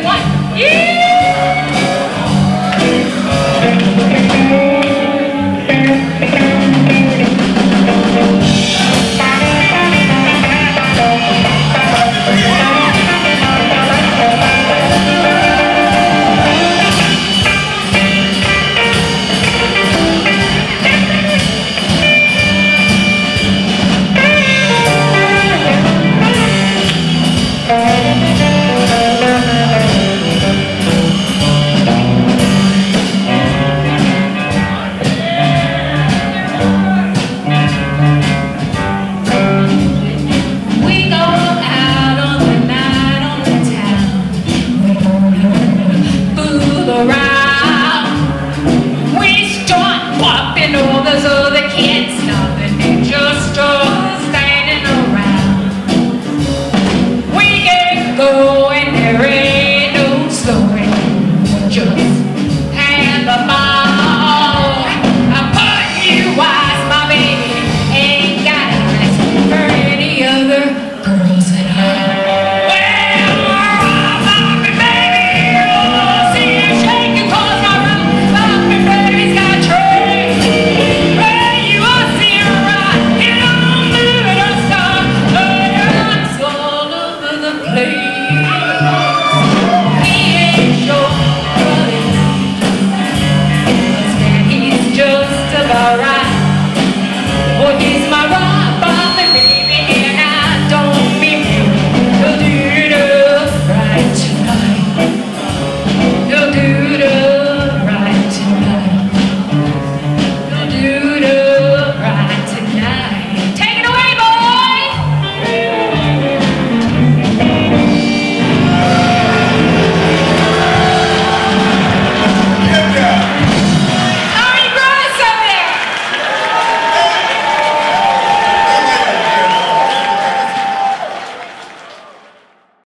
31. Yeah!